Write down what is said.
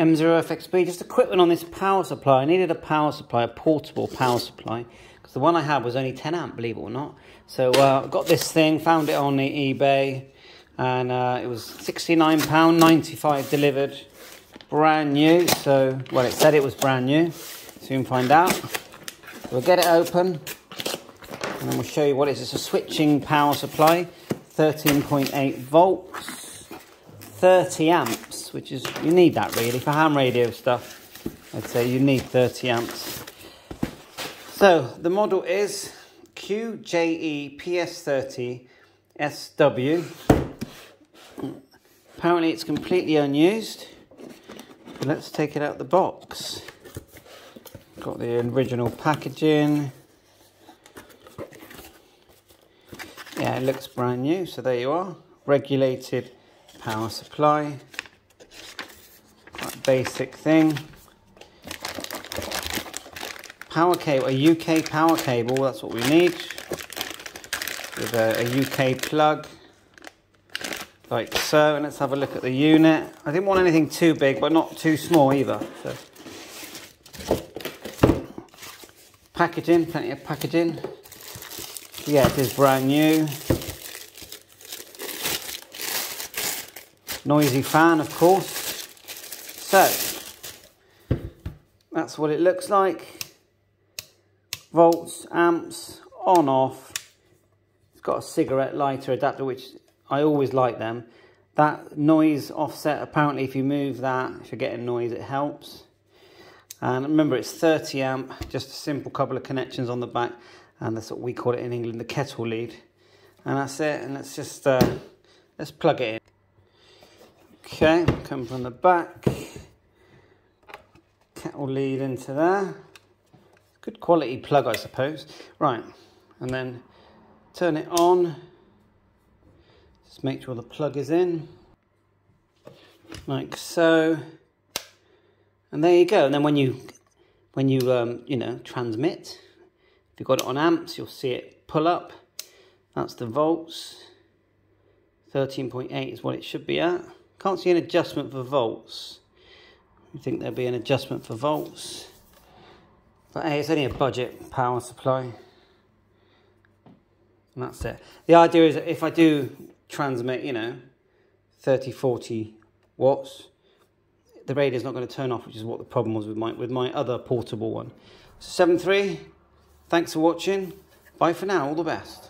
M0FXB, just a quick one on this power supply. I needed a power supply, a portable power supply, because the one I had was only 10 amp, believe it or not. So uh, got this thing, found it on the eBay, and uh, it was £69.95 delivered, brand new. So, well, it said it was brand new. Soon find out. We'll get it open, and then we'll show you what it is. It's a switching power supply, 13.8 volts, 30 which is, you need that really for ham radio stuff. I'd say you need 30 amps. So the model is QJE PS30 SW. Apparently it's completely unused. Let's take it out the box. Got the original packaging. Yeah, it looks brand new, so there you are. Regulated power supply. Basic thing. Power cable, a UK power cable, that's what we need. With a, a UK plug, like so. And let's have a look at the unit. I didn't want anything too big, but not too small either. So packaging, plenty of packaging. Yeah, it is brand new. Noisy fan, of course. So, that's what it looks like. Volts, amps, on, off. It's got a cigarette lighter adapter, which I always like them. That noise offset, apparently if you move that, if you're getting noise, it helps. And remember, it's 30 amp, just a simple couple of connections on the back. And that's what we call it in England, the kettle lead. And that's it. And let's just, uh, let's plug it in. Okay, come from the back. Kettle lead into there. Good quality plug, I suppose. Right, and then turn it on. Just make sure the plug is in. Like so and there you go. And then when you when you um, you know transmit, if you've got it on amps, you'll see it pull up. That's the volts. 13.8 is what it should be at. Can't see an adjustment for volts. You think there'll be an adjustment for volts. But hey, it's only a budget power supply. And that's it. The idea is that if I do transmit, you know, 30, 40 watts, the radio's not going to turn off, which is what the problem was with my, with my other portable one. So 7.3, thanks for watching. Bye for now, all the best.